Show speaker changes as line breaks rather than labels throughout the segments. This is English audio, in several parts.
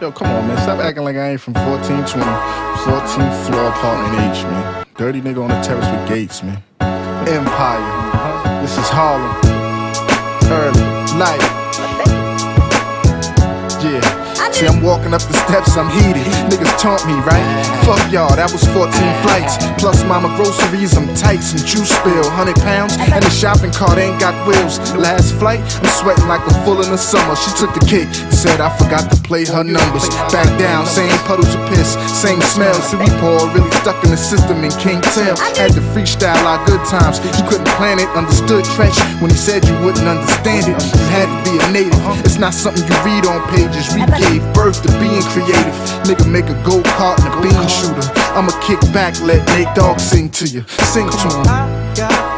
Yo, come on, man. Stop acting like I ain't from 1420. 14th floor apartment H, man. Dirty nigga on the terrace with gates, man. Empire. This is Harlem. Early. Light. See, I'm walking up the steps, I'm heated. Niggas taunt me, right? Fuck y'all, that was 14 flights. Plus mama groceries, I'm tight. Some juice spill, 100 pounds, and the shopping cart ain't got wheels. Last flight, I'm sweating like a full in the summer. She took the cake, said I forgot to play her numbers. Back down, same puddles of piss, same smell. See, we Paul really stuck in the system and can't tell. Had to freestyle our good times. You couldn't plan it, understood trash when he said you wouldn't understand it. You had to be a native. It's not something you read on pages. We gave birth to being creative. Nigga make a go kart and a bean shooter. I'ma kick back, let Nate Dogg sing to you. Sing to him.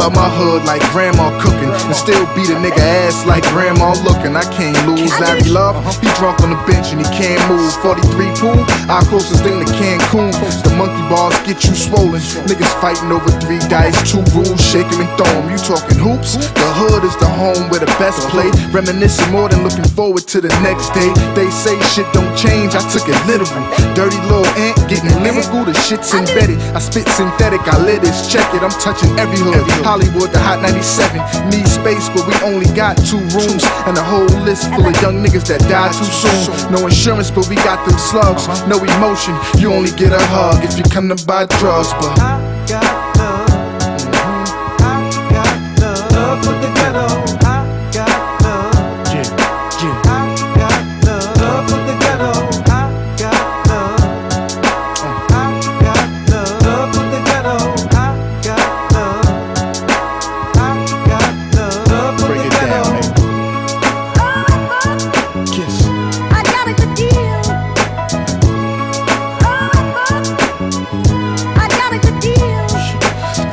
Love
my hood like grandma cooking and still beat a nigga ass like grandma looking. I can't lose. Larry Love, he drunk on the bench and he can't move. 43 pool, our closest thing to Cancun. The monkey bars get you swollen. Niggas fighting over three dice, two rules, shake 'em and throw 'em. You talking hoops? The hood is the home where the best play. Reminiscing more than looking forward to the next day. They say shit don't change, I took it literal. Dirty little ant getting lyrical, the shit's embedded. I spit synthetic, I lit this, check it. I'm touching every hood. Hollywood, the hot 97. Need space, but we only got two rooms. And a whole list full of young niggas that died too soon. No insurance, but we got them slugs. No emotion, you only get a hug if you come to buy drugs. But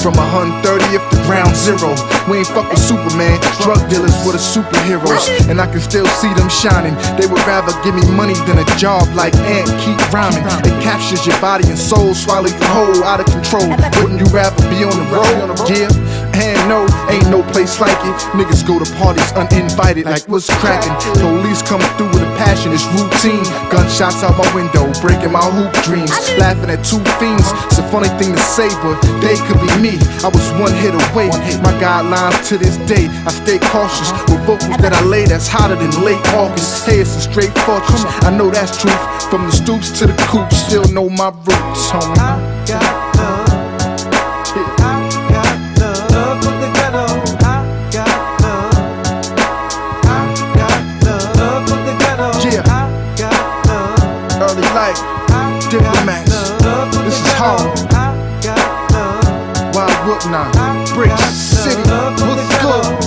From 130th to ground zero. We ain't fuck with Superman. Drug dealers were the superheroes. And I can still see them shining. They would rather give me money than a job like Ant. Keep rhyming. It captures your body and soul, swallow you whole, out of control. Wouldn't you rather be on the road? Yeah. And no, ain't no place like it. Niggas go to parties uninvited, like what's cracking. Police coming through with a passion, it's routine. Gunshots out my window, breaking my hoop dreams. Laughing at two fiends, it's a funny thing to say, but they could be me. I was one hit away. My guidelines to this day, I stay cautious with vocals that I lay that's hotter than late August. Hey, it's a straight fortress. I know that's truth. From the stoops to the coop, still know my roots, homie.
like
diplomats. This is
home. Why wouldn't
I? City, what's good?